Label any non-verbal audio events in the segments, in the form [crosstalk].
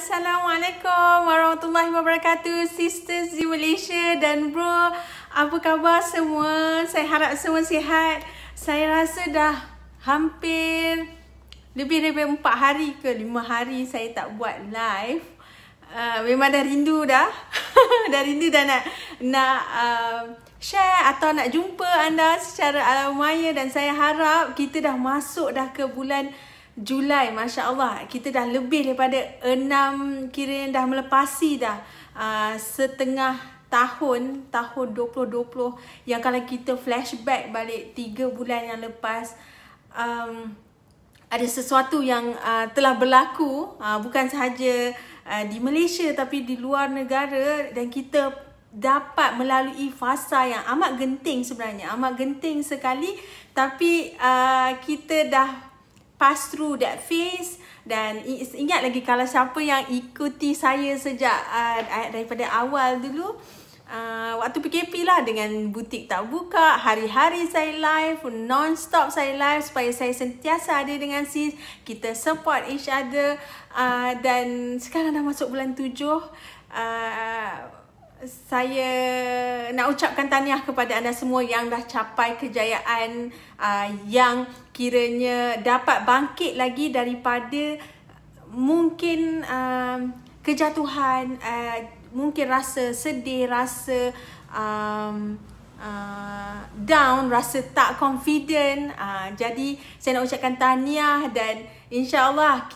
Assalamualaikum warahmatullahi wabarakatuh Sisters di Malaysia dan bro Apa khabar semua? Saya harap semua sihat. Saya rasa dah hampir Lebih daripada 4 hari ke 5 hari saya tak buat live. Uh, Memang dah rindu dah. [laughs] Dah rindu dah nak Nak uh, share atau nak jumpa anda secara alam maya Dan saya harap kita dah masuk dah ke bulan Julai Masya Allah Kita dah lebih daripada enam Kira dah melepasi dah uh, Setengah tahun Tahun 2020 Yang kalau kita flashback balik tiga bulan yang lepas um, Ada sesuatu yang uh, telah berlaku uh, Bukan sahaja uh, di Malaysia Tapi di luar negara Dan kita dapat melalui fasa yang amat genting sebenarnya Amat genting sekali Tapi uh, kita dah pass through that phase. Dan ingat lagi kalau siapa yang ikuti saya sejak uh, daripada awal dulu uh, waktu PKP lah dengan butik tak buka hari-hari saya live non-stop saya live supaya saya sentiasa ada dengan sis. Kita support each other. Uh, dan sekarang dah masuk bulan tujuh uh, saya nak ucapkan tahniah kepada anda semua yang dah capai kejayaan uh, yang kiranya dapat bangkit lagi daripada mungkin uh, kejatuhan uh, mungkin rasa sedih rasa um, uh, down rasa tak confident. Uh, jadi saya nak ucapkan tahniah dan insyaallah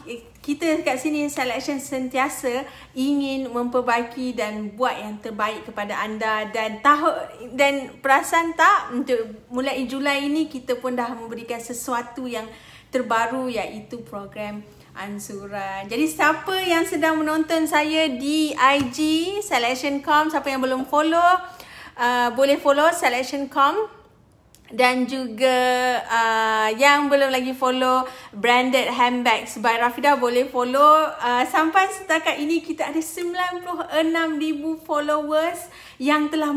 kita kat sini selection sentiasa ingin memperbaiki dan buat yang terbaik kepada anda dan tahu dan perasan tak untuk mulai Julai ini kita pun dah memberikan sesuatu yang terbaru iaitu program ansuran. Jadi siapa yang sedang menonton saya di IG selection.com siapa yang belum follow uh, boleh follow selection.com dan juga uh, yang belum lagi follow branded handbags by Rafida boleh follow uh, sampai setakat ini kita ada 96,000 followers yang telah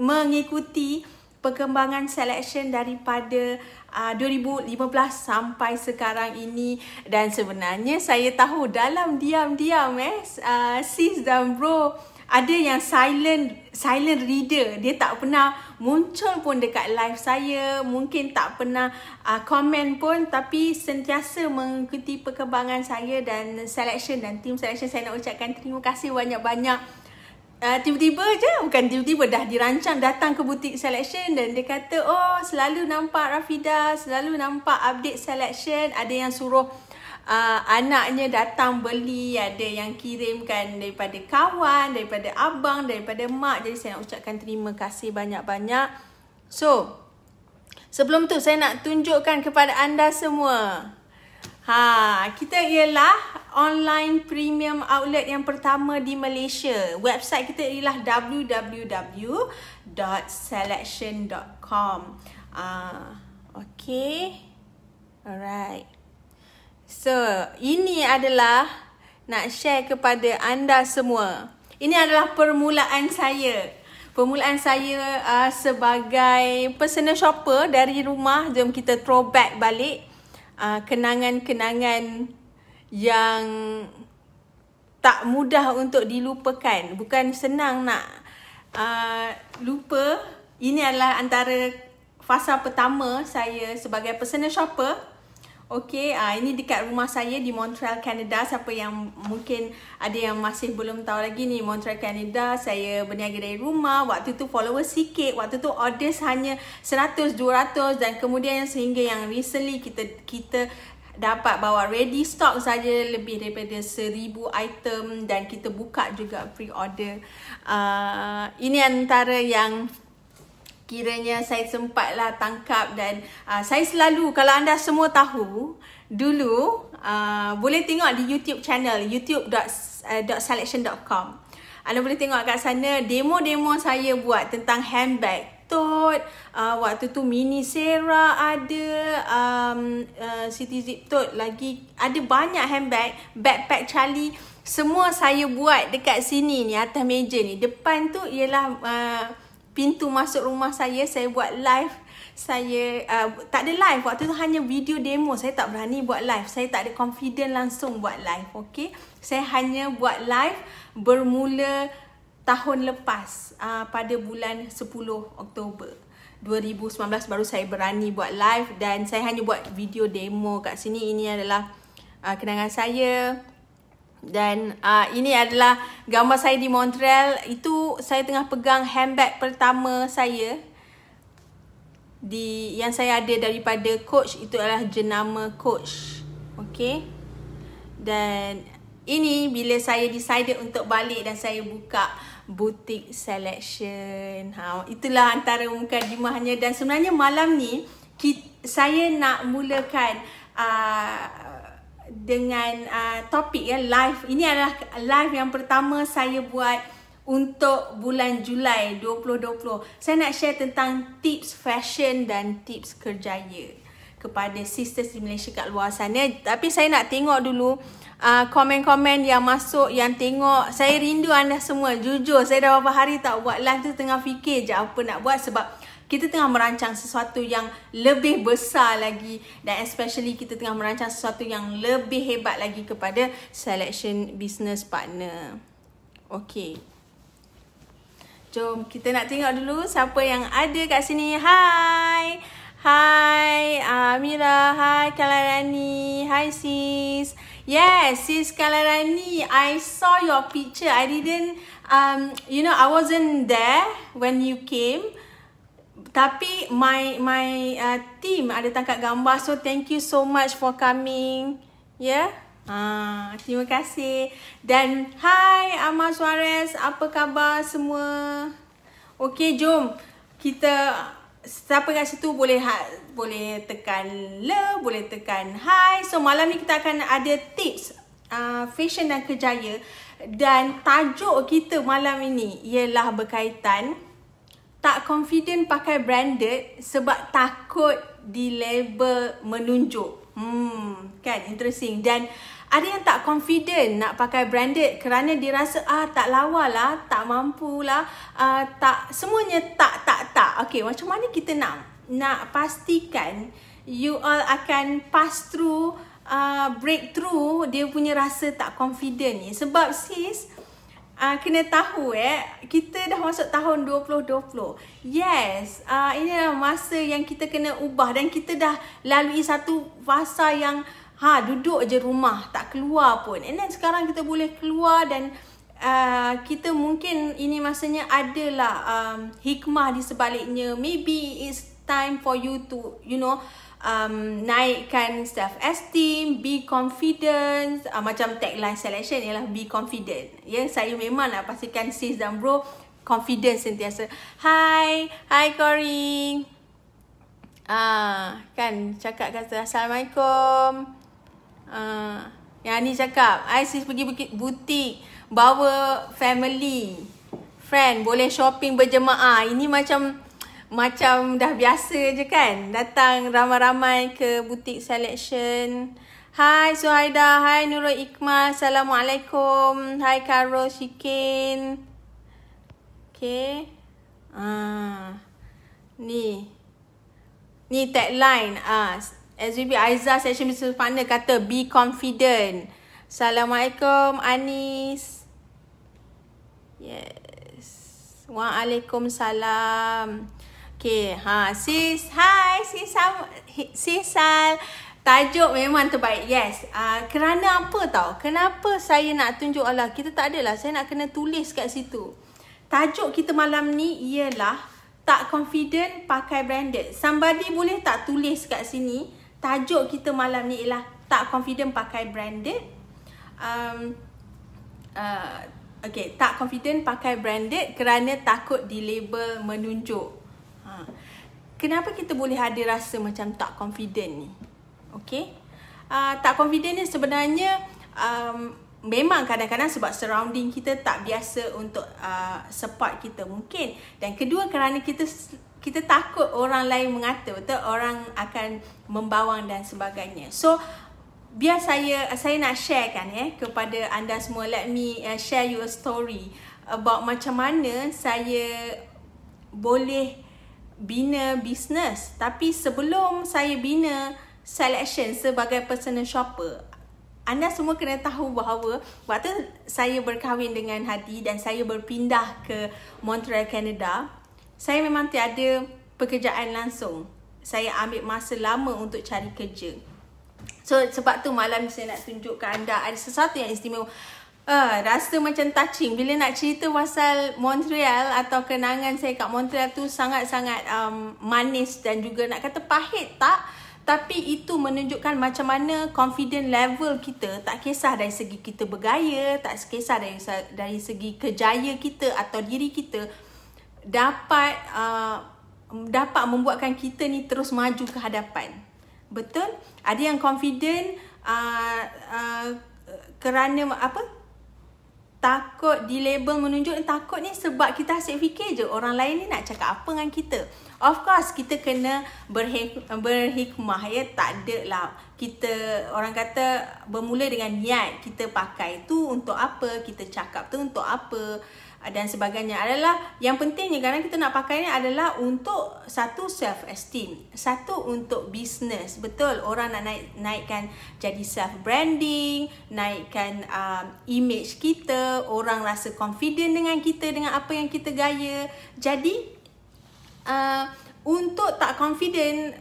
mengikuti perkembangan selection daripada uh, 2015 sampai sekarang ini. Dan sebenarnya saya tahu dalam diam-diam eh uh, sis dan bro ada yang silent silent reader. Dia tak pernah muncul pun dekat live saya. Mungkin tak pernah uh, komen pun. Tapi sentiasa mengikuti perkembangan saya dan selection dan team selection. Saya nak ucapkan terima kasih banyak-banyak. Uh, tiba-tiba je bukan tiba-tiba dah dirancang datang ke butik selection dan dia kata oh selalu nampak Rafida selalu nampak update selection. Ada yang suruh uh, anaknya datang beli ada yang kirimkan daripada kawan daripada abang daripada mak. Jadi saya nak ucapkan terima kasih banyak-banyak. So sebelum tu saya nak tunjukkan kepada anda semua. Ha kita ialah online premium outlet yang pertama di Malaysia. Website kita ialah www.selection.com ah uh, okay alright So, ini adalah nak share kepada anda semua. Ini adalah permulaan saya. Permulaan saya uh, sebagai personal shopper dari rumah. Jom kita throwback balik. Uh, kenangan-kenangan yang tak mudah untuk dilupakan. Bukan senang nak uh, lupa. Ini adalah antara fasa pertama saya sebagai personal shopper. Okay, uh, ini dekat rumah saya di Montreal, Canada. Siapa yang mungkin ada yang masih belum tahu lagi ni Montreal, Canada. Saya berniaga dari rumah. Waktu tu followers sikit. Waktu tu orders hanya 100, 200 dan kemudian sehingga yang recently kita kita dapat bawa ready stock saja lebih daripada 1000 item dan kita buka juga pre-order. Uh, ini antara yang kiranya saya sempatlah tangkap dan uh, saya selalu kalau anda semua tahu dulu uh, boleh tengok di YouTube channel youtube.selection.com uh, anda boleh tengok kat sana demo-demo saya buat tentang handbag tote uh, waktu tu mini Sarah ada um, uh, city zip tote lagi ada banyak handbag backpack Charlie semua saya buat dekat sini ni atas meja ni. Depan tu ialah uh, pintu masuk rumah saya saya buat live. Saya uh, tak ada live. Waktu tu hanya video demo. Saya tak berani buat live. Saya tak ada confident langsung buat live okey? Saya hanya buat live bermula tahun lepas uh, pada bulan 10 Oktober 2019 baru saya berani buat live dan saya hanya buat video demo kat sini. Ini adalah uh, kenangan saya dan uh, ini adalah gambar saya di Montreal itu saya tengah pegang handbag pertama saya di yang saya ada daripada coach itu adalah jenama coach. Okay. Dan ini bila saya decided untuk balik dan saya buka boutique selection. Ha, itulah antara mukadimahnya dan sebenarnya malam ni kita, saya nak mulakan uh, dengan uh, topik ya live. Ini adalah live yang pertama saya buat untuk bulan Julai 2020 saya nak share tentang tips fashion dan tips kerjaya kepada sisters di Malaysia kat luar sana. Tapi saya nak tengok dulu uh, komen-komen yang masuk yang tengok. Saya rindu anda semua jujur. Saya dah beberapa hari tak buat live tu tengah fikir je apa nak buat sebab kita tengah merancang sesuatu yang lebih besar lagi dan especially kita tengah merancang sesuatu yang lebih hebat lagi kepada selection business partner. Okay. Jom kita nak tengok dulu siapa yang ada kat sini. Hai. Hai Amira. Hai Kalarani. Hai sis. Yes, sis Kalarani. I saw your picture. I didn't um you know I wasn't there when you came. Tapi my my uh, team ada tangkap gambar so thank you so much for coming. Yeah. Ha, terima kasih. Dan hai Amar Suarez, apa khabar semua? Okey, jom kita siapa kat situ boleh ha, boleh tekan le, boleh tekan hai. So malam ni kita akan ada tips uh, fashion dan kejaya dan tajuk kita malam ini ialah berkaitan tak confident pakai branded sebab takut di label menunjuk. Hmm, kan interesting dan ada yang tak confident nak pakai branded kerana dia rasa ah tak lawa lah, tak mampu lah, uh, tak semuanya tak tak tak. Okay, macam mana kita nak nak pastikan you all akan pass through uh, breakthrough dia punya rasa tak confident ni sebab sis uh, kena tahu eh. Kita dah masuk tahun 2020 yes uh, ini adalah masa yang kita kena ubah dan kita dah lalui satu fasa yang ha duduk je rumah tak keluar pun. And then sekarang kita boleh keluar dan uh, kita mungkin ini masanya adalah um, hikmah di sebaliknya. Maybe it's time for you to you know um, naikkan self esteem be confident uh, macam tagline selection ialah be confident ya yeah, saya memang nak pastikan sis dan bro confident sentiasa hi hi Cory Ah, kan cakap kata assalamualaikum. Uh, yang ni cakap, I sis pergi butik, bawa family, friend, boleh shopping berjemaah. Ini macam macam dah biasa je kan. Datang ramai-ramai ke butik selection. Hai Suhaida, hai Nurul Iqmal, Assalamualaikum. Hai Karo Shikin. Okay. Ah. Ni. Ni tagline. Ah. SVP Aizah Session Business Partner kata be confident. Assalamualaikum Anis. Yes. Waalaikumsalam. Okay, ha sis, hi sis sis Sal. Tajuk memang terbaik. Yes. Uh, kerana apa tau? Kenapa saya nak tunjuk Allah? Kita tak adalah. Saya nak kena tulis kat situ. Tajuk kita malam ni ialah tak confident pakai branded. Somebody boleh tak tulis kat sini? tajuk kita malam ni ialah tak confident pakai branded. Um, uh, okay, tak confident pakai branded kerana takut di label menunjuk. Ha. Kenapa kita boleh ada rasa macam tak confident ni? Okay. Uh, tak confident ni sebenarnya um, memang kadang-kadang sebab surrounding kita tak biasa untuk uh, support kita mungkin. Dan kedua kerana kita kita takut orang lain mengata betul orang akan membawang dan sebagainya so biar saya saya nak share kan eh kepada anda semua let me uh, share you a story about macam mana saya boleh bina bisnes. Tapi sebelum saya bina selection sebagai personal shopper, anda semua kena tahu bahawa waktu saya berkahwin dengan Hadi dan saya berpindah ke Montreal, Canada, saya memang tiada pekerjaan langsung. Saya ambil masa lama untuk cari kerja. So sebab tu malam saya nak tunjuk ke anda ada sesuatu yang istimewa. Uh, rasa macam touching. Bila nak cerita pasal Montreal atau kenangan saya kat Montreal tu sangat-sangat um, manis dan juga nak kata pahit tak? Tapi itu menunjukkan macam mana confident level kita tak kisah dari segi kita bergaya tak kisah dari dari segi kejaya kita atau diri kita dapat uh, dapat membuatkan kita ni terus maju ke hadapan. Betul? Ada yang confident uh, uh, kerana apa takut di label menunjuk takut ni sebab kita asyik fikir je orang lain ni nak cakap apa dengan kita. Of course kita kena berhik berhikmah ya. Tak ada lah. Kita orang kata bermula dengan niat kita pakai. Tu untuk apa? Kita cakap tu untuk apa dan sebagainya adalah yang pentingnya kadang kita nak pakai ni adalah untuk satu self esteem satu untuk business. Betul orang nak naik naikkan jadi self branding naikkan um, image kita orang rasa confident dengan kita dengan apa yang kita gaya. Jadi uh, untuk tak confident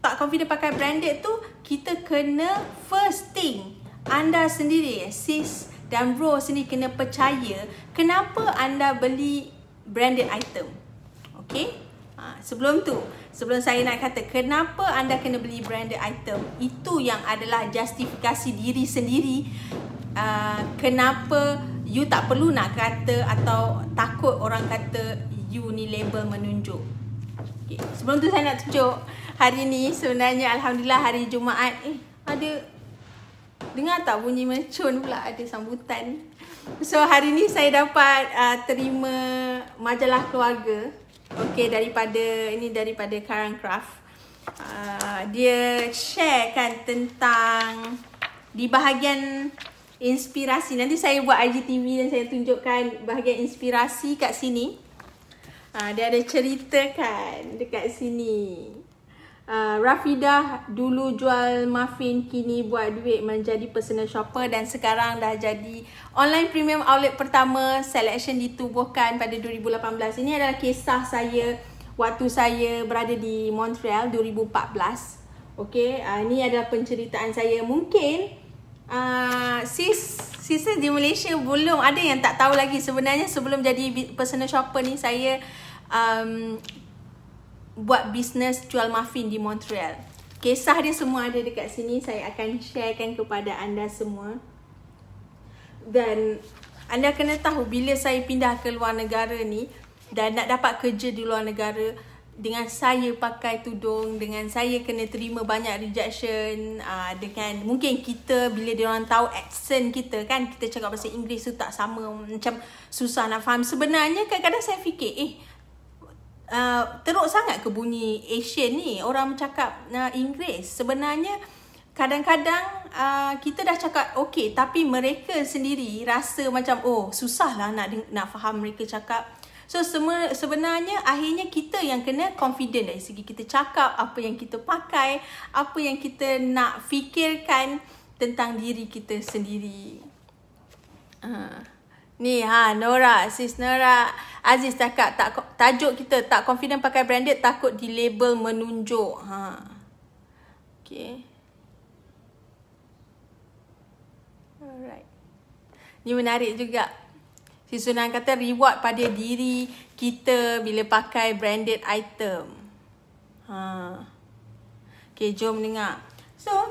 tak confident pakai branded tu kita kena first thing anda sendiri sis dan bro sini kena percaya kenapa anda beli branded item. Okay? Ha, sebelum tu, sebelum saya nak kata kenapa anda kena beli branded item, itu yang adalah justifikasi diri sendiri uh, kenapa you tak perlu nak kata atau takut orang kata you ni label menunjuk. Okay. Sebelum tu saya nak tunjuk hari ni sebenarnya Alhamdulillah hari Jumaat eh ada Dengar tak bunyi mercun pula ada sambutan. So hari ni saya dapat uh, terima majalah keluarga. Okay daripada ini daripada Karang Craft. Uh, dia share kan tentang di bahagian inspirasi. Nanti saya buat IGTV dan saya tunjukkan bahagian inspirasi kat sini. Uh, dia ada cerita kan dekat sini. Uh, Rafidah dulu jual muffin kini buat duit menjadi personal shopper dan sekarang dah jadi online premium outlet pertama selection ditubuhkan pada 2018. Ini adalah kisah saya waktu saya berada di Montreal 2014. Okay, uh, ini adalah penceritaan saya. Mungkin uh, sis sis di Malaysia belum ada yang tak tahu lagi sebenarnya sebelum jadi personal shopper ni saya um, buat bisnes jual muffin di Montreal. Kisah dia semua ada dekat sini. Saya akan sharekan kepada anda semua. Dan anda kena tahu bila saya pindah ke luar negara ni dan nak dapat kerja di luar negara dengan saya pakai tudung, dengan saya kena terima banyak rejection uh, dengan mungkin kita bila dia orang tahu accent kita kan kita cakap bahasa Inggeris tu tak sama macam susah nak faham. Sebenarnya kadang-kadang saya fikir eh uh, teruk sangat ke bunyi Asian ni? Orang bercakap uh, Inggeris. Sebenarnya kadang-kadang uh, kita dah cakap okey tapi mereka sendiri rasa macam oh susahlah nak nak faham mereka cakap. So semua sebenarnya akhirnya kita yang kena confident dari segi kita cakap apa yang kita pakai apa yang kita nak fikirkan tentang diri kita sendiri. Uh. Ni ha Nora, sis Nora. Aziz cakap tak tajuk kita tak confident pakai branded takut di label menunjuk. Ha. Okay. Alright. Ni menarik juga. Si Sunan kata reward pada diri kita bila pakai branded item. Ha. Okay, jom dengar. So,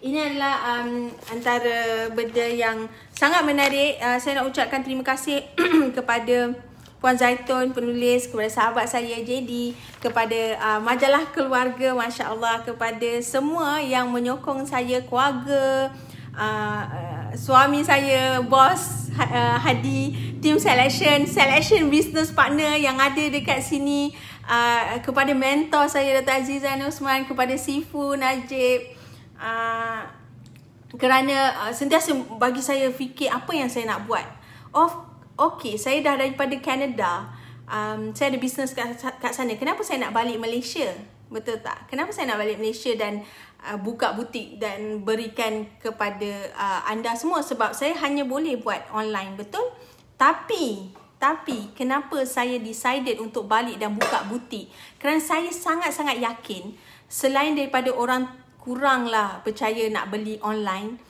ini adalah um, antara benda yang sangat menarik. Uh, saya nak ucapkan terima kasih [clears throat] kepada Puan Zaitun, penulis, kepada sahabat saya JD, kepada uh, majalah keluarga, Masya Allah, kepada semua yang menyokong saya, keluarga, uh, uh, suami saya, bos uh, Hadi, team selection, selection business partner yang ada dekat sini, uh, kepada mentor saya, Dr. Azizan Osman, kepada Sifu, Najib, uh, kerana uh, sentiasa bagi saya fikir apa yang saya nak buat. Of okay, saya dah daripada Canada. um, saya ada bisnes kat, kat sana. Kenapa saya nak balik Malaysia? Betul tak? Kenapa saya nak balik Malaysia dan uh, buka butik dan berikan kepada uh, anda semua sebab saya hanya boleh buat online, betul? Tapi tapi kenapa saya decided untuk balik dan buka butik? Kerana saya sangat-sangat yakin selain daripada orang kuranglah percaya nak beli online,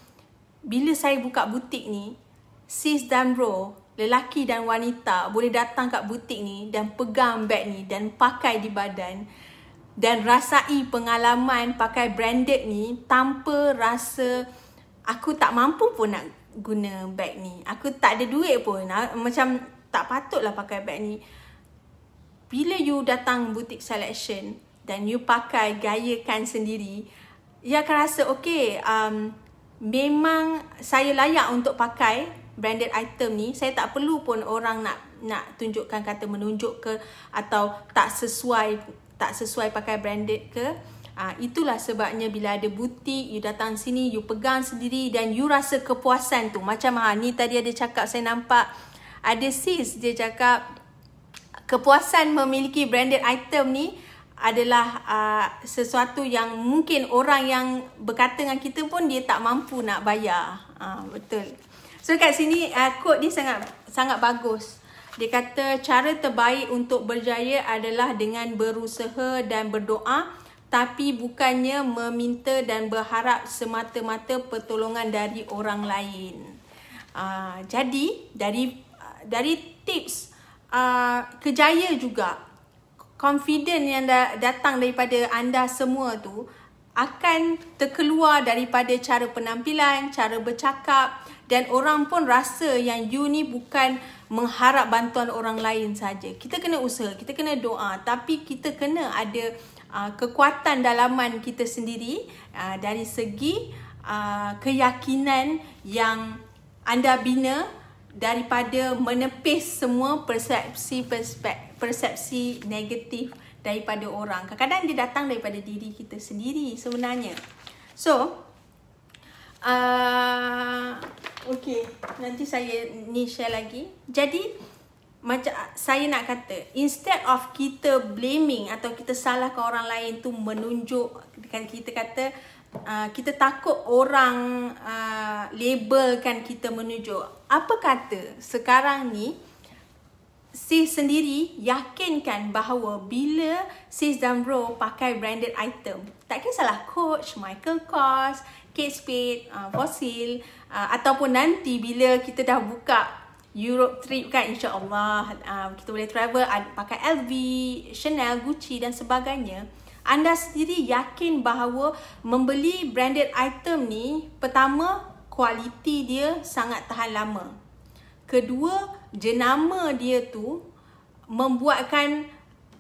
bila saya buka butik ni, sis dan bro, lelaki dan wanita boleh datang kat butik ni dan pegang beg ni dan pakai di badan dan rasai pengalaman pakai branded ni tanpa rasa aku tak mampu pun nak guna beg ni. Aku tak ada duit pun. Macam tak patutlah pakai beg ni. Bila you datang butik selection dan you pakai gayakan sendiri, you akan rasa okay, um, memang saya layak untuk pakai branded item ni. Saya tak perlu pun orang nak nak tunjukkan kata menunjuk ke atau tak sesuai tak sesuai pakai branded ke. Uh, itulah sebabnya bila ada butik, you datang sini, you pegang sendiri dan you rasa kepuasan tu. Macam ha, ni tadi ada cakap saya nampak ada sis dia cakap kepuasan memiliki branded item ni adalah uh, sesuatu yang mungkin orang yang berkata dengan kita pun dia tak mampu nak bayar. Uh, betul. So kat sini uh, quote ni sangat sangat bagus. Dia kata cara terbaik untuk berjaya adalah dengan berusaha dan berdoa tapi bukannya meminta dan berharap semata-mata pertolongan dari orang lain. Uh, jadi dari dari tips uh, kejaya juga confident yang da- datang daripada anda semua tu akan terkeluar daripada cara penampilan, cara bercakap dan orang pun rasa yang you ni bukan mengharap bantuan orang lain saja. Kita kena usaha, kita kena doa tapi kita kena ada uh, kekuatan dalaman kita sendiri uh, dari segi uh, keyakinan yang anda bina daripada menepis semua persepsi persepsi negatif daripada orang. Kadang-kadang dia datang daripada diri kita sendiri sebenarnya. So, uh, okay, nanti saya ni share lagi. Jadi, macam saya nak kata, instead of kita blaming atau kita salahkan orang lain tu menunjuk, kita kata, uh, kita takut orang uh, labelkan kita menunjuk. Apa kata sekarang ni sis sendiri yakinkan bahawa bila sis dan bro pakai branded item, tak kisahlah Coach, Michael Kors, Kate Spade, uh, Fossil uh, ataupun nanti bila kita dah buka Europe trip kan insya-Allah uh, kita boleh travel uh, pakai LV, Chanel, Gucci dan sebagainya anda sendiri yakin bahawa membeli branded item ni pertama kualiti dia sangat tahan lama. Kedua, jenama dia tu membuatkan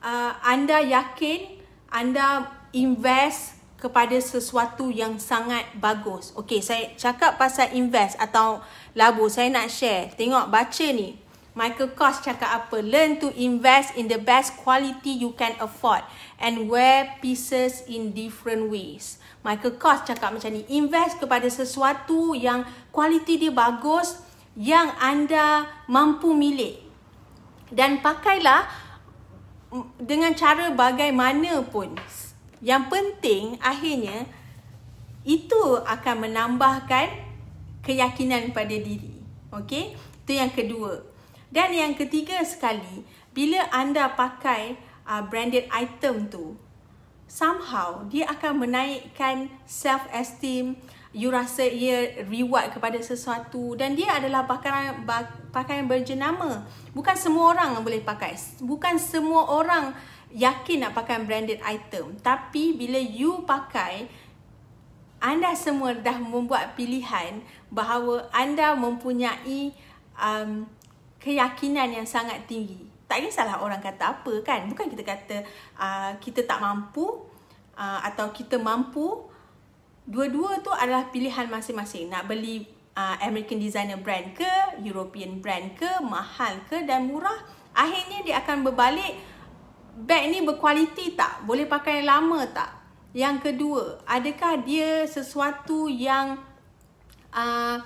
uh, anda yakin anda invest kepada sesuatu yang sangat bagus. Okey, saya cakap pasal invest atau labu. Saya nak share. Tengok baca ni. Michael Kors cakap apa? Learn to invest in the best quality you can afford and wear pieces in different ways. Michael Kors cakap macam ni. Invest kepada sesuatu yang quality dia bagus yang anda mampu milik. Dan pakailah dengan cara bagaimanapun. Yang penting akhirnya itu akan menambahkan keyakinan pada diri. Okey? Itu yang kedua. Dan yang ketiga sekali, bila anda pakai uh, branded item tu, somehow dia akan menaikkan self esteem, you rasa ia reward kepada sesuatu dan dia adalah pakaian pakaian berjenama. Bukan semua orang boleh pakai. Bukan semua orang yakin nak pakai branded item. Tapi bila you pakai, anda semua dah membuat pilihan bahawa anda mempunyai um, keyakinan yang sangat tinggi. Tak kisahlah orang kata apa kan. Bukan kita kata uh, kita tak mampu uh, atau kita mampu. Dua-dua tu adalah pilihan masing-masing. Nak beli uh, American designer brand ke, European brand ke, mahal ke dan murah. Akhirnya dia akan berbalik. Bag ni berkualiti tak? Boleh pakai lama tak? Yang kedua, adakah dia sesuatu yang... Uh,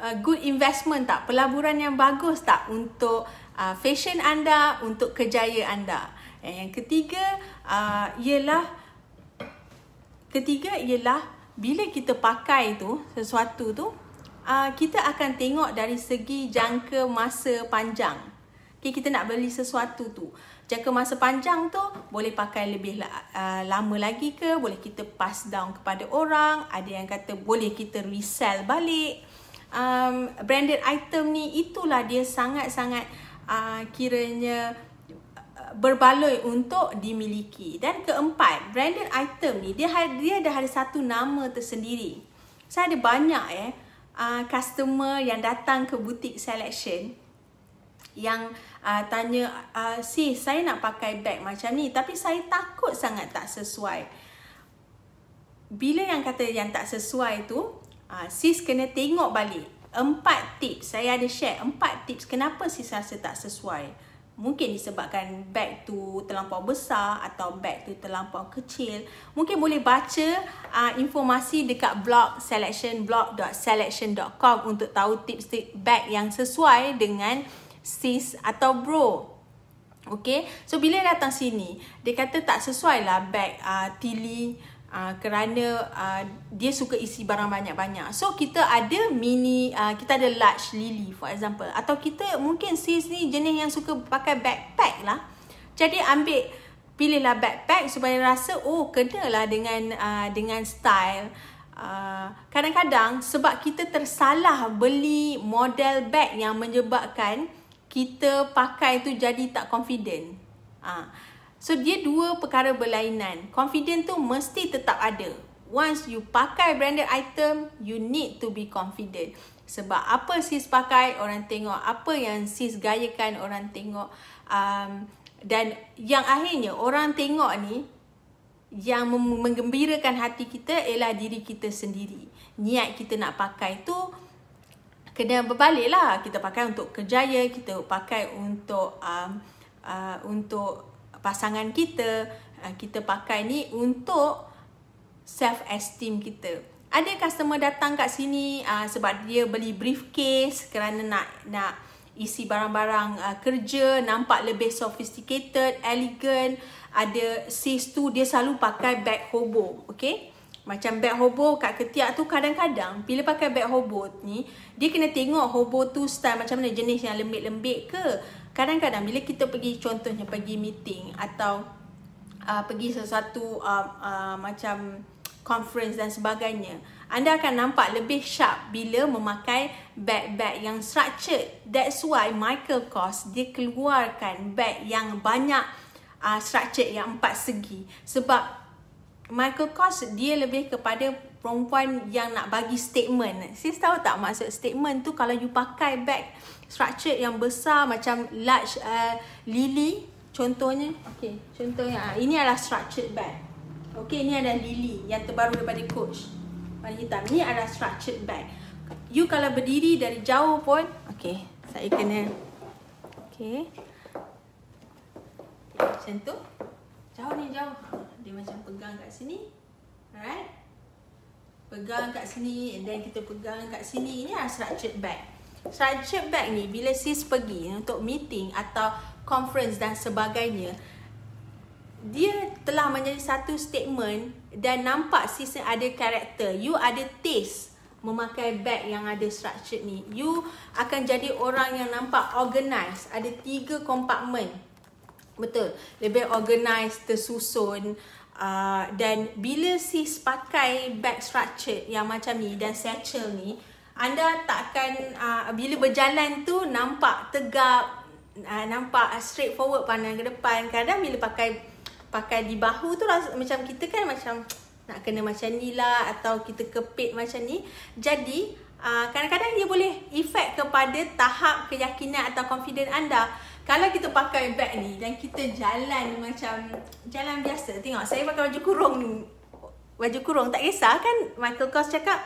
uh, good investment tak? Pelaburan yang bagus tak untuk uh, fashion anda, untuk kejayaan anda. yang ketiga uh, ialah ketiga ialah bila kita pakai tu sesuatu tu uh, kita akan tengok dari segi jangka masa panjang. Okay, kita nak beli sesuatu tu. Jangka masa panjang tu boleh pakai lebih uh, lama lagi ke, boleh kita pass down kepada orang, ada yang kata boleh kita resell balik. Um, branded item ni itulah dia sangat-sangat uh, kiranya uh, berbaloi untuk dimiliki. Dan keempat, branded item ni dia dia dah ada satu nama tersendiri. Saya ada banyak eh uh, customer yang datang ke butik selection yang uh, tanya uh, sis saya nak pakai bag macam ni tapi saya takut sangat tak sesuai. Bila yang kata yang tak sesuai tu, uh, sis kena tengok balik empat tips. Saya ada share empat tips kenapa sis rasa tak sesuai. Mungkin disebabkan bag tu terlampau besar atau bag tu terlampau kecil. Mungkin boleh baca uh, informasi dekat blog selection blog.selection.com untuk tahu tips bag yang sesuai dengan sis atau bro. Okay, so bila datang sini, dia kata tak sesuai lah bag uh, Tilly uh, kerana uh, dia suka isi barang banyak-banyak. So kita ada mini, uh, kita ada large lily for example. Atau kita mungkin sis ni jenis yang suka pakai backpack lah. Jadi ambil, pilihlah backpack supaya rasa oh kena lah dengan, uh, dengan style. Uh, kadang-kadang sebab kita tersalah beli model bag yang menyebabkan kita pakai tu jadi tak confident. Uh, So dia dua perkara berlainan. Confident tu mesti tetap ada. Once you pakai branded item, you need to be confident. Sebab apa sis pakai, orang tengok. Apa yang sis gayakan, orang tengok. Um, dan yang akhirnya, orang tengok ni, yang menggembirakan hati kita ialah diri kita sendiri. Niat kita nak pakai tu, kena berbalik lah. Kita pakai untuk kerjaya, kita pakai untuk um, uh, untuk pasangan kita uh, kita pakai ni untuk self esteem kita. Ada customer datang kat sini uh, sebab dia beli briefcase kerana nak nak isi barang-barang uh, kerja nampak lebih sophisticated, elegant. Ada sis tu dia selalu pakai bag hobo, okay? Macam bag hobo kat ketiak tu kadang-kadang bila pakai bag hobo ni dia kena tengok hobo tu style macam mana jenis yang lembik-lembik ke kadang-kadang bila kita pergi contohnya pergi meeting atau uh, pergi sesuatu uh, uh, macam conference dan sebagainya anda akan nampak lebih sharp bila memakai bag-bag yang structured that's why Michael Kors dia keluarkan bag yang banyak uh, structured yang empat segi sebab Michael Kors dia lebih kepada perempuan yang nak bagi statement. Sis tahu tak maksud statement tu kalau you pakai bag structure yang besar macam large uh, lily contohnya. Okay, contohnya uh, ini adalah structured bag. Okay, ini adalah lily yang terbaru daripada coach. Warna hitam. Ini adalah structured bag. You kalau berdiri dari jauh pun, okay, saya kena, okay. Macam tu. Jauh ni, jauh. Dia macam pegang kat sini. Alright pegang kat sini and then kita pegang kat sini ini adalah structured bag structured bag ni bila sis pergi untuk meeting atau conference dan sebagainya dia telah menjadi satu statement dan nampak sis ada karakter. You ada taste memakai bag yang ada structured ni. You akan jadi orang yang nampak organized. Ada tiga kompartmen betul? Lebih organized tersusun Uh, dan bila sis pakai bag structure yang macam ni dan satchel ni anda takkan uh, bila berjalan tu nampak tegap uh, nampak straightforward pandang ke depan. Kadang bila pakai pakai di bahu tu rasa macam kita kan macam nak kena macam ni lah atau kita kepit macam ni. Jadi uh, kadang-kadang dia boleh efek kepada tahap keyakinan atau confident anda. Kalau kita pakai bag ni dan kita jalan macam jalan biasa tengok saya pakai baju kurung ni. Baju kurung tak kisah kan? Michael Kors cakap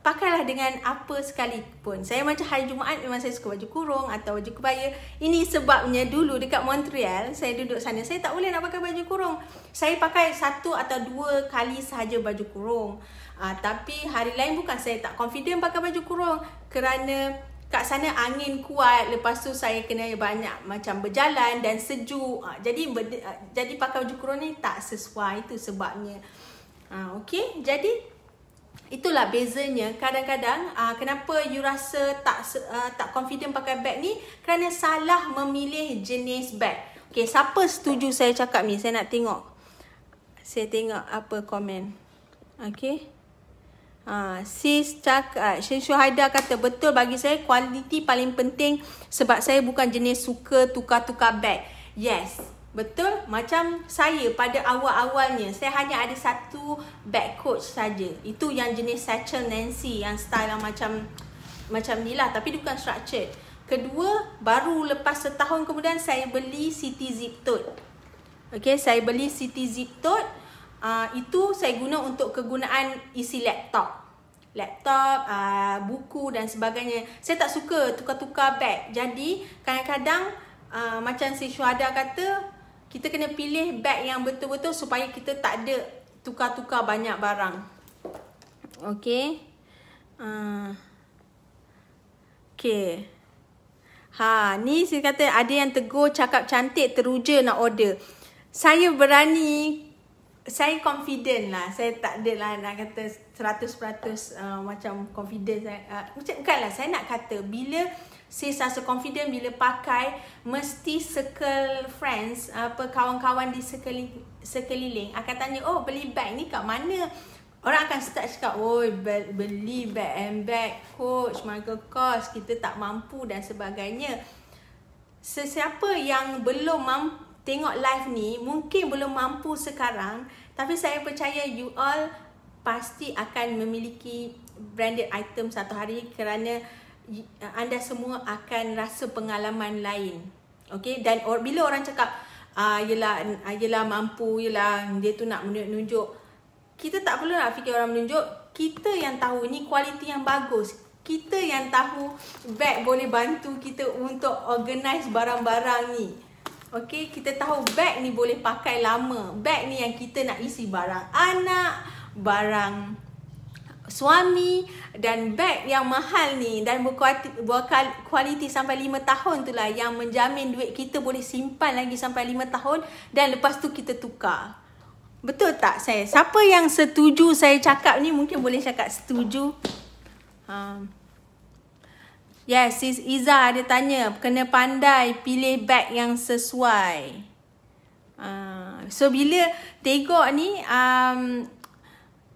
pakailah dengan apa sekalipun. Saya macam hari Jumaat memang saya suka baju kurung atau baju kebaya. Ini sebabnya dulu dekat Montreal saya duduk sana saya tak boleh nak pakai baju kurung. Saya pakai satu atau dua kali sahaja baju kurung. Uh, tapi hari lain bukan saya tak confident pakai baju kurung. Kerana kat sana angin kuat lepas tu saya kena banyak macam berjalan dan sejuk. Uh, jadi ber, uh, jadi pakai baju kurung ni tak sesuai itu sebabnya. Uh, okey jadi itulah bezanya kadang-kadang uh, kenapa you rasa tak uh, tak confident pakai bag ni? Kerana salah memilih jenis bag. Okey siapa setuju saya cakap ni? Saya nak tengok. Saya tengok apa komen. Okey. Ha, sis cakap, Shin Syuhaida kata betul bagi saya kualiti paling penting sebab saya bukan jenis suka tukar-tukar bag. Yes, betul. Macam saya pada awal-awalnya, saya hanya ada satu bag coach saja. Itu yang jenis Satchel Nancy yang style yang macam macam ni lah tapi bukan structured. Kedua, baru lepas setahun kemudian saya beli City Zip Tote. Okay, saya beli City Zip Tote uh, itu saya guna untuk kegunaan isi laptop laptop, uh, buku dan sebagainya. Saya tak suka tukar-tukar bag. Jadi, kadang-kadang uh, macam si Syuhada kata, kita kena pilih bag yang betul-betul supaya kita tak ada tukar-tukar banyak barang. Okay. Uh, okay. Ha, ni saya kata ada yang tegur cakap cantik teruja nak order. Saya berani saya confident lah. Saya tak ada lah nak kata 100% uh, macam confident. Saya, uh, bukanlah saya nak kata bila saya rasa confident bila pakai mesti circle friends apa kawan-kawan di sekeliling, sekeliling. Akan tanya oh beli bag ni kat mana? Orang akan start cakap oh beli bag and bag coach Michael Kors kita tak mampu dan sebagainya. Sesiapa yang belum mampu tengok live ni mungkin belum mampu sekarang tapi saya percaya you all pasti akan memiliki branded item satu hari kerana anda semua akan rasa pengalaman lain. Okay dan or, bila orang cakap ah yalah ah, yalah mampu yalah dia tu nak menunjuk kita tak perlu nak fikir orang menunjuk. Kita yang tahu ni kualiti yang bagus. Kita yang tahu bag boleh bantu kita untuk organize barang-barang ni. Okay, kita tahu bag ni boleh pakai lama. Bag ni yang kita nak isi barang anak, barang suami dan bag yang mahal ni dan berkualiti, berkualiti sampai 5 tahun tu lah yang menjamin duit kita boleh simpan lagi sampai 5 tahun dan lepas tu kita tukar. Betul tak saya? Siapa yang setuju saya cakap ni mungkin boleh cakap setuju. Ha. Yes, Sis Iza ada tanya. Kena pandai pilih bag yang sesuai. Uh, so, bila tengok ni, um,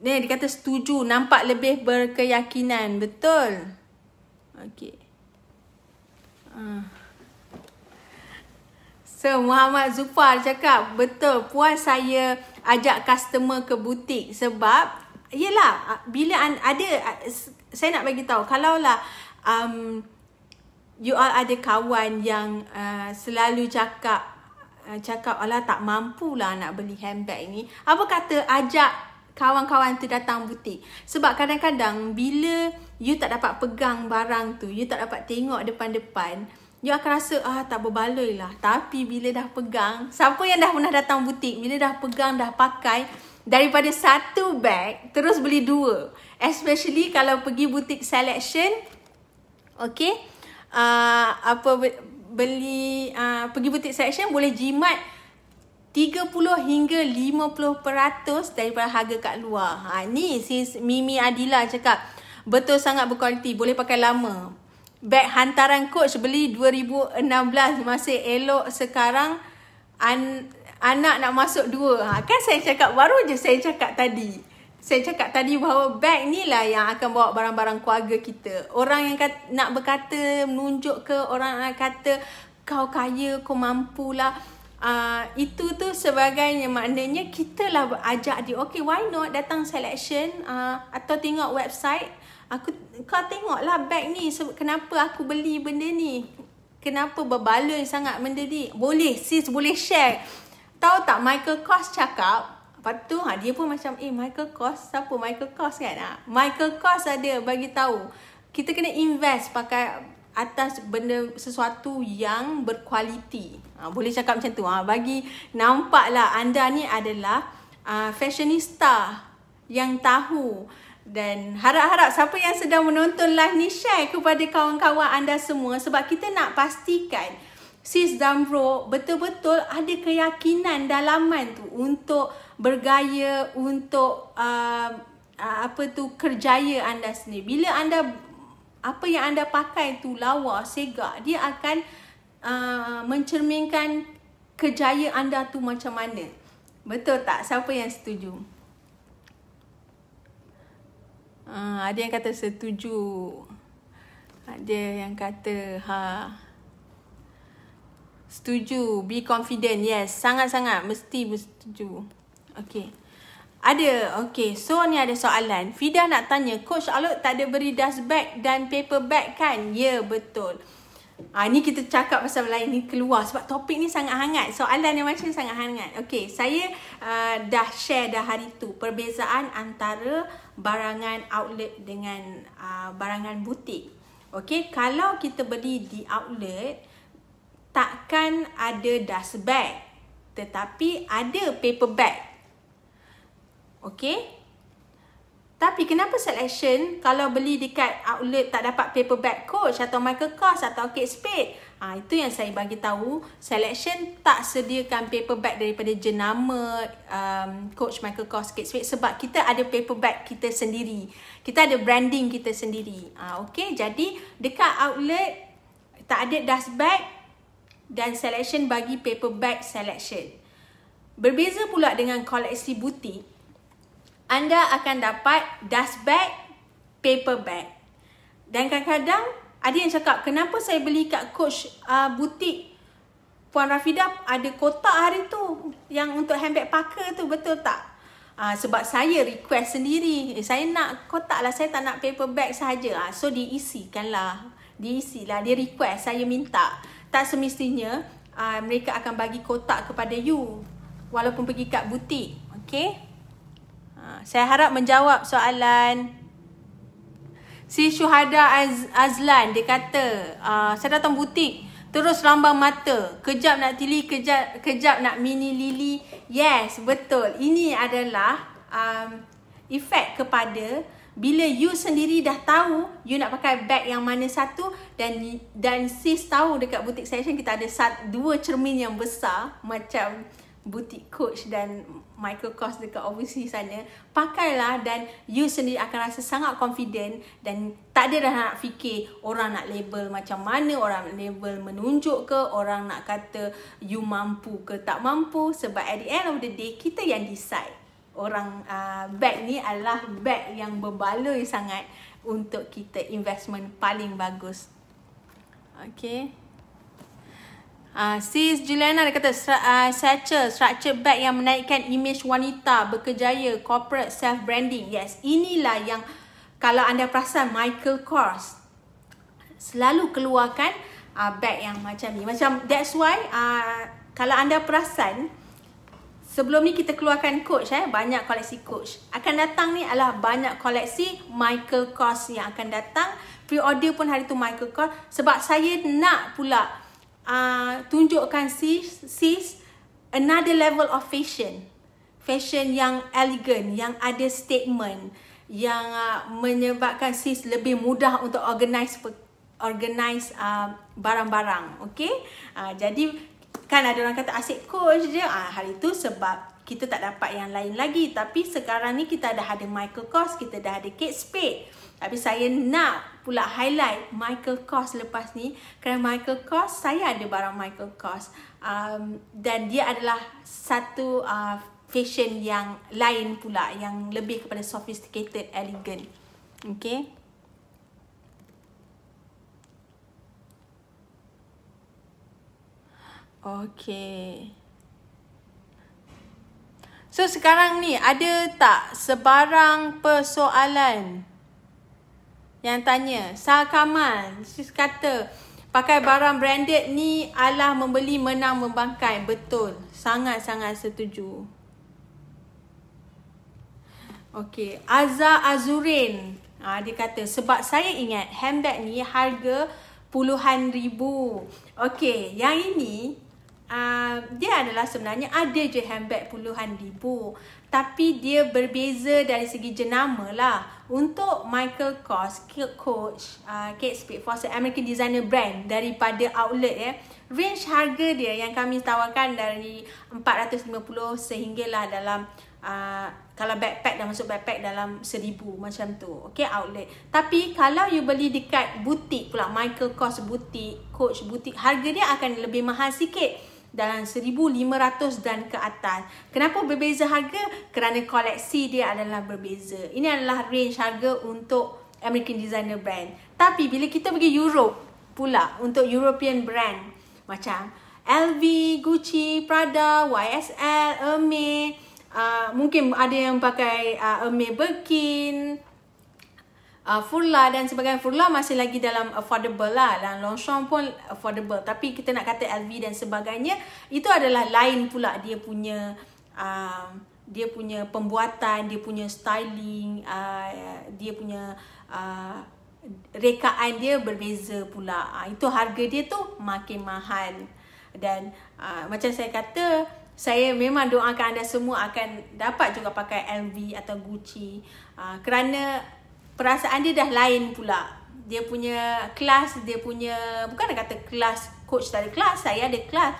ni dia kata setuju. Nampak lebih berkeyakinan. Betul? Okay. Uh. So, Muhammad Zufar cakap, betul. Puas saya ajak customer ke butik. Sebab, yelah, bila ada, saya nak bagi tahu kalau lah um, you all ada kawan yang uh, selalu cakap uh, cakap Allah tak mampu lah nak beli handbag ni. Apa kata ajak kawan-kawan tu datang butik. Sebab kadang-kadang bila you tak dapat pegang barang tu, you tak dapat tengok depan-depan, you akan rasa ah tak berbaloi lah. Tapi bila dah pegang, siapa yang dah pernah datang butik, bila dah pegang, dah pakai, daripada satu bag, terus beli dua. Especially kalau pergi butik selection, Okay. Uh, apa beli uh, pergi butik section boleh jimat 30 hingga 50% daripada harga kat luar. Ha ni sis Mimi Adila cakap betul sangat berkualiti, boleh pakai lama. Bag hantaran coach beli 2016 masih elok sekarang an, anak nak masuk dua. Ha kan saya cakap baru je saya cakap tadi saya cakap tadi bahawa bag ni lah yang akan bawa barang-barang keluarga kita. Orang yang kata, nak berkata, menunjuk ke orang nak kata kau kaya, kau mampu lah. Uh, itu tu sebagainya maknanya kita lah ajak dia okay why not datang selection uh, atau tengok website. Aku kau tengok lah bag ni kenapa aku beli benda ni? Kenapa berbaloi sangat benda ni? Boleh sis boleh share. Tahu tak Michael Kors cakap Lepas tu ha, dia pun macam eh Michael Kors siapa Michael Kors kan? Ha? Michael Kors ada bagi tahu. Kita kena invest pakai atas benda sesuatu yang berkualiti. Ha, boleh cakap macam tu. Ha, bagi nampaklah anda ni adalah uh, fashionista yang tahu Dan harap-harap siapa yang sedang menonton live ni share kepada kawan-kawan anda semua sebab kita nak pastikan sis dan bro betul-betul ada keyakinan dalaman tu untuk bergaya untuk uh, apa tu kerjaya anda sendiri. Bila anda apa yang anda pakai tu lawa, segak, dia akan uh, mencerminkan kejaya anda tu macam mana. Betul tak? Siapa yang setuju? Uh, ada yang kata setuju. Ada yang kata ha. Setuju, be confident. Yes, sangat-sangat mesti bersetuju. Okay. Ada, okay. So ni ada soalan. Fida nak tanya, Coach Alok tak ada beri dust bag dan paper bag kan? Ya, yeah, betul. Ah ni kita cakap pasal lain ni keluar sebab topik ni sangat hangat. Soalan yang macam ni sangat hangat. Okay, saya uh, dah share dah hari tu perbezaan antara barangan outlet dengan uh, barangan butik. Okay, kalau kita beli di outlet, takkan ada dust bag tetapi ada paper bag. Okay? Tapi kenapa selection kalau beli dekat outlet tak dapat paper bag coach atau Michael Kors atau Kate Spade? Ha, itu yang saya bagi tahu. Selection tak sediakan paper bag daripada jenama um, coach Michael Kors Kate Spade sebab kita ada paper bag kita sendiri. Kita ada branding kita sendiri. Ha, okay, jadi dekat outlet tak ada dust bag dan selection bagi paper bag selection. Berbeza pula dengan koleksi butik, anda akan dapat dust bag, paper bag. Dan kadang-kadang ada yang cakap, kenapa saya beli kat coach uh, butik Puan Rafida ada kotak hari tu yang untuk handbag packer tu betul tak? Uh, sebab saya request sendiri. Eh, saya nak kotak lah. Saya tak nak paper bag sahaja. Uh, so diisikan lah. Diisi lah. Dia request. Saya minta tak semestinya uh, mereka akan bagi kotak kepada you walaupun pergi kat butik. Okay? Uh, saya harap menjawab soalan si Syuhada Az Azlan. Dia kata, uh, saya datang butik terus lambang mata. Kejap nak tili, kejap, kejap nak mini lili. Yes, betul. Ini adalah um, efek kepada bila you sendiri dah tahu you nak pakai bag yang mana satu dan dan sis tahu dekat butik selection kita ada sat, dua cermin yang besar macam butik Coach dan Michael Kors dekat overseas sana pakailah dan you sendiri akan rasa sangat confident dan tak ada dah nak fikir orang nak label macam mana orang label menunjuk ke orang nak kata you mampu ke tak mampu sebab at the end of the day kita yang decide orang uh, bag ni adalah bag yang berbaloi sangat untuk kita investment paling bagus. Okay. Uh, sis Juliana dia kata uh, satchel, structure bag yang menaikkan image wanita berkejaya corporate self branding. Yes, inilah yang kalau anda perasan Michael Kors selalu keluarkan uh, bag yang macam ni. Macam that's why uh, kalau anda perasan Sebelum ni kita keluarkan coach eh, banyak koleksi coach. Akan datang ni adalah banyak koleksi Michael Kors yang akan datang. Pre-order pun hari tu Michael Kors. Sebab saya nak pula uh, tunjukkan sis, sis another level of fashion. Fashion yang elegant, yang ada statement. Yang uh, menyebabkan sis lebih mudah untuk organize organize uh, barang-barang. Okay? Uh, jadi kan ada orang kata asyik coach je ah hari tu sebab kita tak dapat yang lain lagi tapi sekarang ni kita dah ada Michael Kors kita dah ada Kate Spade tapi saya nak pula highlight Michael Kors lepas ni. Kerana Michael Kors saya ada barang Michael Kors. Um, dan dia adalah satu uh, fashion yang lain pula yang lebih kepada sophisticated elegant. Okay? Okay. So sekarang ni ada tak sebarang persoalan yang tanya? Sis kata pakai barang branded ni adalah membeli menang membangkai. Betul. Sangat-sangat setuju. Okay. Azza Azurin. Ha, dia kata sebab saya ingat handbag ni harga puluhan ribu. Okay. Yang ini uh, dia adalah sebenarnya ada je handbag puluhan ribu. Tapi dia berbeza dari segi jenama lah. Untuk Michael Kors, Coach, uh, Kate Spade, Fawcett, American Designer Brand daripada outlet ya. Range harga dia yang kami tawarkan dari 450 sehinggalah dalam uh, kalau backpack dah masuk backpack dalam seribu macam tu. Okay, outlet. Tapi kalau you beli dekat butik pula, Michael Kors butik, Coach butik, harga dia akan lebih mahal sikit dalam 1500 dan ke atas. Kenapa berbeza harga? Kerana koleksi dia adalah berbeza. Ini adalah range harga untuk American designer brand. Tapi bila kita pergi Europe pula untuk European brand macam LV, Gucci, Prada, YSL, Hermes, uh, mungkin ada yang pakai uh, Hermes Birkin, uh, Furla dan sebagainya. Furla masih lagi dalam affordable lah. Dan Longchamp pun affordable. Tapi kita nak kata LV dan sebagainya, itu adalah lain pula dia punya uh, dia punya pembuatan, dia punya styling, uh, dia punya uh, rekaan dia berbeza pula. Uh, itu harga dia tu makin mahal. Dan uh, macam saya kata, saya memang doakan anda semua akan dapat juga pakai LV atau Gucci uh, kerana perasaan dia dah lain pula. Dia punya kelas dia punya bukan nak kata kelas coach tadi kelas saya ada kelas.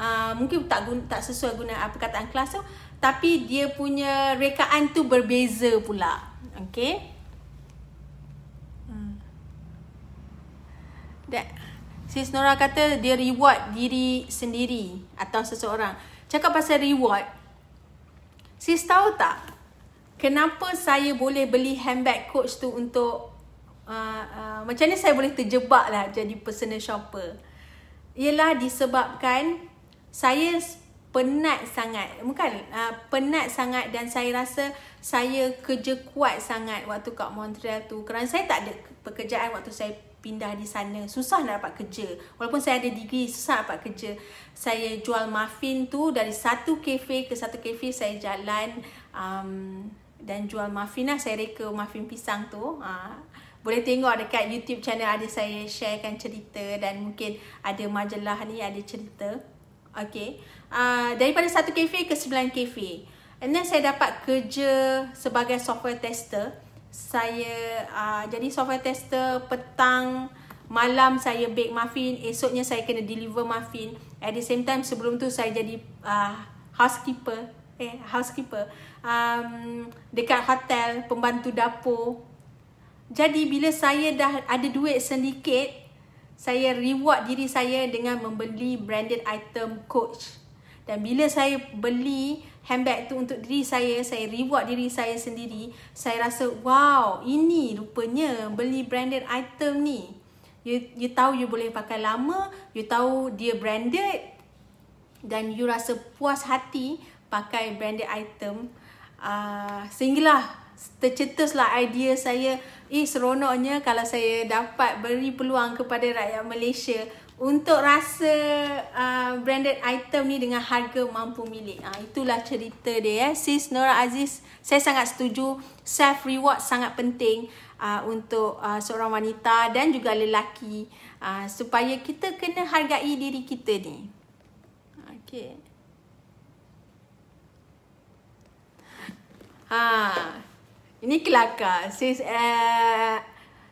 Uh, mungkin tak guna, tak sesuai guna apa kataan kelas tu. Tapi dia punya rekaan tu berbeza pula. Hmm. That, Sis Nora kata dia reward diri sendiri atau seseorang. Cakap pasal reward. Sis tahu tak kenapa saya boleh beli handbag coach tu untuk uh, uh, macam ni saya boleh terjebak lah jadi personal shopper. Ialah disebabkan saya penat sangat. Bukan uh, penat sangat dan saya rasa saya kerja kuat sangat waktu kat Montreal tu. Kerana saya tak ada pekerjaan waktu saya pindah di sana susah nak dapat kerja walaupun saya ada degree susah dapat kerja saya jual muffin tu dari satu kafe ke satu kafe saya jalan um, dan jual muffin lah. Saya reka muffin pisang tu. Uh, boleh tengok dekat YouTube channel ada saya sharekan cerita dan mungkin ada majalah ni ada cerita. Okay uh, daripada satu kafe ke sembilan kafe? And then saya dapat kerja sebagai software tester. Saya uh, jadi software tester petang malam saya bake muffin esoknya saya kena deliver muffin. At the same time sebelum tu saya jadi uh, housekeeper eh housekeeper. Um, dekat hotel pembantu dapur. Jadi bila saya dah ada duit sedikit saya reward diri saya dengan membeli branded item coach. Dan bila saya beli handbag tu untuk diri saya, saya reward diri saya sendiri, saya rasa wow, ini rupanya beli branded item ni. You, you tahu you boleh pakai lama, you tahu dia branded dan you rasa puas hati pakai branded item. Uh, sehinggalah tercetuslah idea saya, eh seronoknya kalau saya dapat beri peluang kepada rakyat Malaysia untuk rasa uh, branded item ni dengan harga mampu milik. Uh, itulah cerita dia ya. Sis Nora Aziz, saya sangat setuju self reward sangat penting uh, untuk uh, seorang wanita dan juga lelaki uh, supaya kita kena hargai diri kita ni. Okey. Ha. Ini kelakar. Sis uh,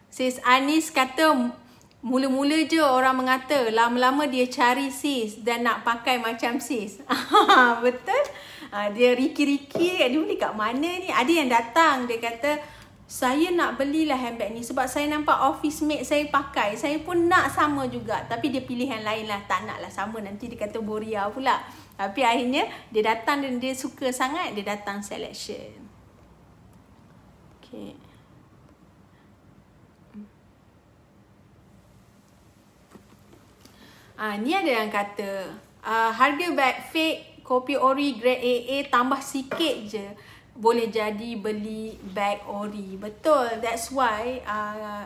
Sis Anis kata Mula-mula je orang mengata lama-lama dia cari sis dan nak pakai macam sis. [laughs] Betul? Ha, dia riki-riki dia beli kat mana ni? Ada yang datang dia kata saya nak belilah handbag ni sebab saya nampak office mate saya pakai. Saya pun nak sama juga. Tapi dia pilih yang lain lah. Tak nak lah sama. Nanti dia kata boria pula. Tapi akhirnya dia datang dan dia suka sangat. Dia datang selection. Okay. Ah, ni ada yang kata uh, harga bag fake kopi ori grade AA tambah sikit je boleh jadi beli bag ori. Betul. That's why uh,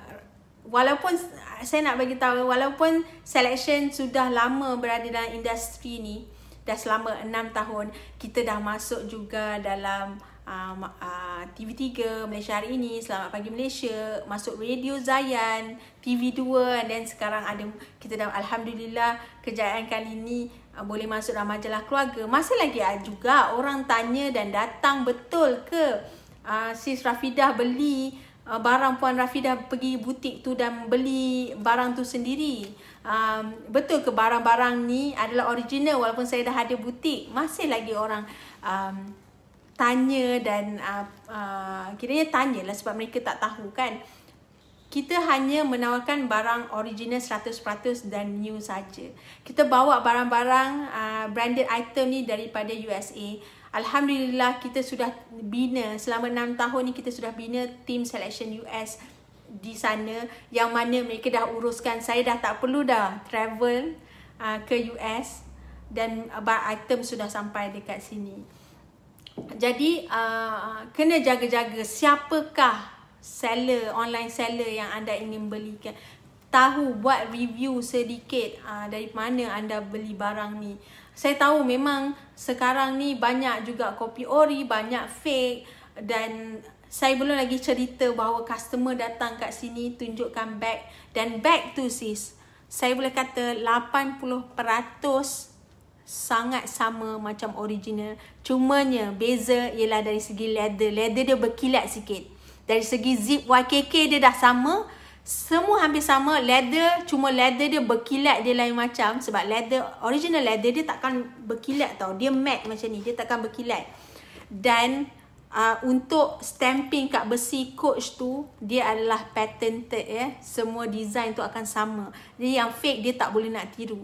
walaupun saya nak bagi tahu walaupun selection sudah lama berada dalam industri ni dah selama 6 tahun kita dah masuk juga dalam uh, uh, TV3 Malaysia hari ini, Selamat Pagi Malaysia, masuk Radio Zayan, TV2 dan sekarang ada kita dah alhamdulillah kejayaan kali ini uh, boleh masuk dalam majalah keluarga. Masih lagi uh, juga orang tanya dan datang betul ke uh, sis Rafidah beli uh, barang puan Rafidah pergi butik tu dan beli barang tu sendiri. Um, betul ke barang-barang ni adalah original walaupun saya dah ada butik masih lagi orang um, tanya dan uh, uh, kiranya tanya lah sebab mereka tak tahu kan kita hanya menawarkan barang original 100% dan new saja. Kita bawa barang-barang uh, branded item ni daripada USA. Alhamdulillah kita sudah bina selama 6 tahun ni kita sudah bina team selection US di sana yang mana mereka dah uruskan saya dah tak perlu dah travel uh, ke US dan uh, item sudah sampai dekat sini. Jadi uh, kena jaga-jaga siapakah seller online seller yang anda ingin belikan. Tahu buat review sedikit uh, dari mana anda beli barang ni. Saya tahu memang sekarang ni banyak juga kopi ori, banyak fake dan saya belum lagi cerita bahawa customer datang kat sini tunjukkan bag dan bag tu sis saya boleh kata 80% sangat sama macam original. Cumanya beza ialah dari segi leather. Leather dia berkilat sikit. Dari segi zip YKK dia dah sama. Semua hampir sama. Leather, cuma leather dia berkilat dia lain macam. Sebab leather, original leather dia takkan berkilat tau. Dia matte macam ni. Dia takkan berkilat. Dan uh, untuk stamping kat besi coach tu, dia adalah patented ya. Semua design tu akan sama. Jadi yang fake dia tak boleh nak tiru.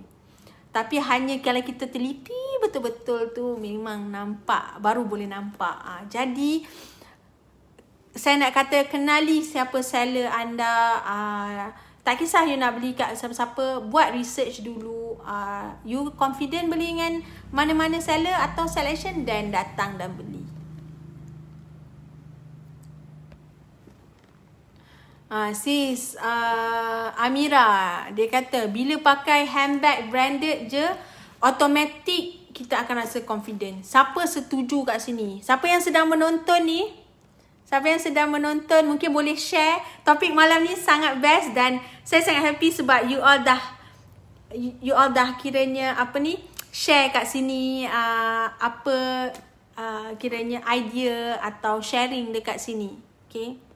Tapi hanya kalau kita teliti betul-betul tu memang nampak baru boleh nampak. Ha, jadi saya nak kata kenali siapa seller anda. Ha, tak kisah you nak beli kat siapa-siapa, buat research dulu. Ha, you confident beli dengan mana-mana seller atau selection dan datang dan beli. Uh, sis uh, Amira dia kata bila pakai handbag branded je automatic kita akan rasa confident. Siapa setuju kat sini? Siapa yang sedang menonton ni? Siapa yang sedang menonton mungkin boleh share topik malam ni sangat best dan saya sangat happy sebab you all dah you all dah kiranya apa ni share kat sini uh, apa uh, kiranya idea atau sharing dekat sini. Okay.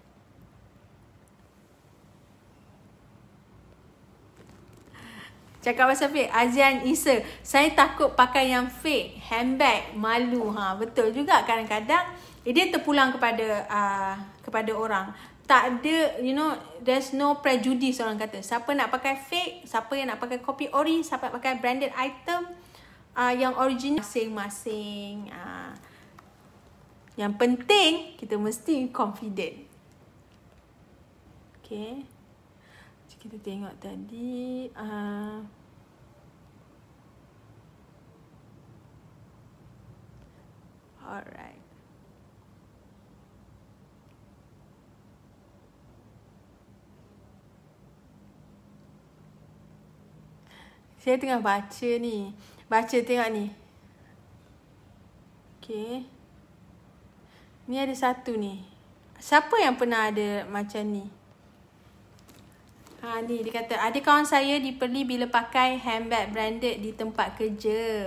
Cakap pasal fake Azian Isa Saya takut pakai yang fake Handbag Malu. Ha Betul juga kadang-kadang eh, Dia terpulang kepada uh, Kepada orang. Tak ada You know There's no prejudice orang kata. Siapa nak pakai fake Siapa yang nak pakai copy ori Siapa nak pakai branded item uh, Yang original Masing-masing uh, Yang penting Kita mesti confident. Okay kita tengok tadi uh, alright saya tengah baca ni baca tengok ni Okay. Ni ada satu ni. Siapa yang pernah ada macam ni? Ha ni dia kata ada kawan saya diperli bila pakai handbag branded di tempat kerja.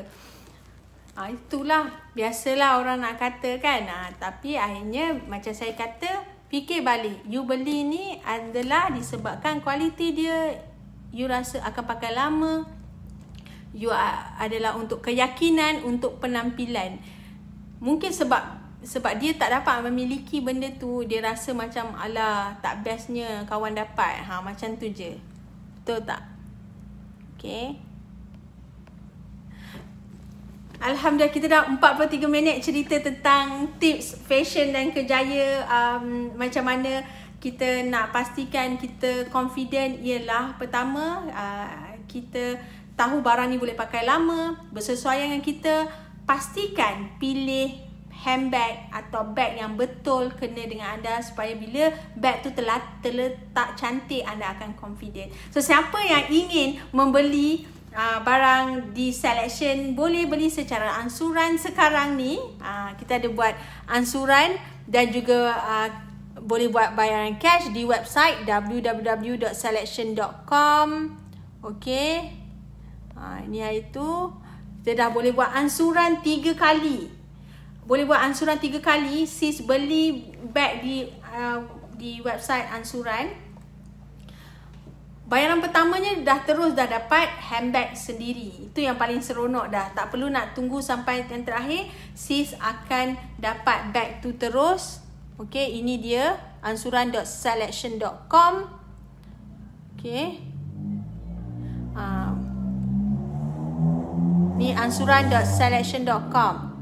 Ha itulah biasalah orang nak kata kan. Ha tapi akhirnya macam saya kata fikir balik. You beli ni adalah disebabkan kualiti dia you rasa akan pakai lama. You adalah untuk keyakinan, untuk penampilan. Mungkin sebab sebab dia tak dapat memiliki benda tu dia rasa macam ala tak bestnya kawan dapat. Ha macam tu je. Betul tak? Okey. Alhamdulillah kita dah 43 minit cerita tentang tips fashion dan kejaya. Um, macam mana kita nak pastikan kita confident ialah pertama uh, kita tahu barang ni boleh pakai lama bersesuaian dengan kita pastikan pilih handbag atau bag yang betul kena dengan anda supaya bila bag tu telah terletak cantik anda akan confident. So siapa yang ingin membeli uh, barang di selection boleh beli secara ansuran sekarang ni. Uh, kita ada buat ansuran dan juga uh, boleh buat bayaran cash di website www.selection.com Okay uh, Ini hari tu. Kita dah boleh buat ansuran tiga kali Boleh buat ansuran tiga kali Sis beli bag di uh, di website ansuran Bayaran pertamanya dah terus dah dapat handbag sendiri. Itu yang paling seronok dah. Tak perlu nak tunggu sampai yang terakhir. Sis akan dapat bag tu terus. Okay, ini dia ansuran.selection.com. Okay. Uh, ni ansuran.selection.com.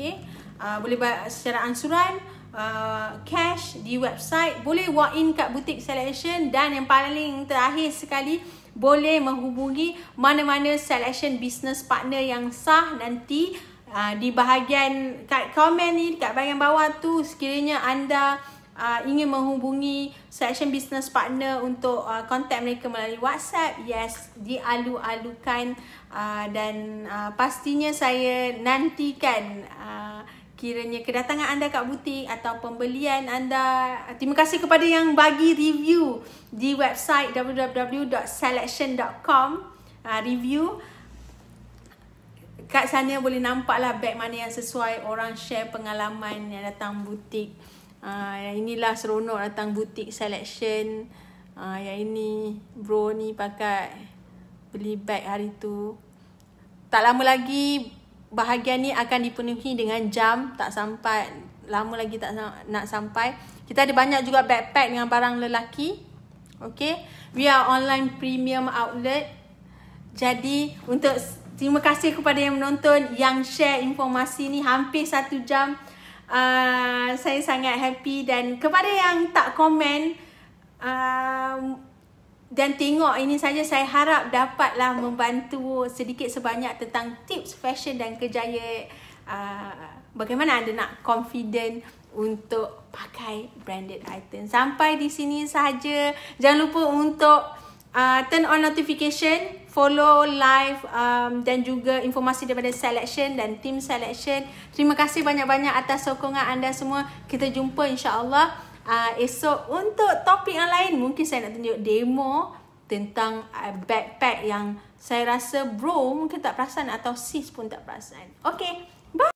Okay. Uh, boleh bayar secara ansuran uh, cash di website boleh walk in kat butik selection dan yang paling terakhir sekali boleh menghubungi mana-mana selection business partner yang sah nanti uh, di bahagian kat komen ni kat bahagian bawah tu sekiranya anda uh, ingin menghubungi selection business partner untuk uh, contact mereka melalui WhatsApp yes dialu-alukan uh, dan uh, pastinya saya nantikan uh, kiranya kedatangan anda kat butik atau pembelian anda. Terima kasih kepada yang bagi review di website www.selection.com uh, review. Kat sana boleh nampak lah bag mana yang sesuai orang share pengalaman yang datang butik. Uh, inilah seronok datang butik selection. Uh, yang ini bro ni pakai beli bag hari tu. Tak lama lagi bahagian ni akan dipenuhi dengan jam tak sampai lama lagi tak nak sampai. Kita ada banyak juga backpack dengan barang lelaki okay? We are online premium outlet. Jadi untuk terima kasih kepada yang menonton yang share informasi ni hampir satu jam. Uh, saya sangat happy dan kepada yang tak komen uh, dan tengok ini saja saya harap dapatlah membantu sedikit sebanyak tentang tips fashion dan kejaya uh, bagaimana anda nak confident untuk pakai branded item. Sampai di sini sahaja. Jangan lupa untuk uh, turn on notification, follow live um, dan juga informasi daripada selection dan team selection. Terima kasih banyak-banyak atas sokongan anda semua. Kita jumpa insya-Allah uh, esok untuk topik yang lain mungkin saya nak tunjuk demo tentang uh, backpack yang saya rasa bro mungkin tak perasan atau sis pun tak perasan. Okay.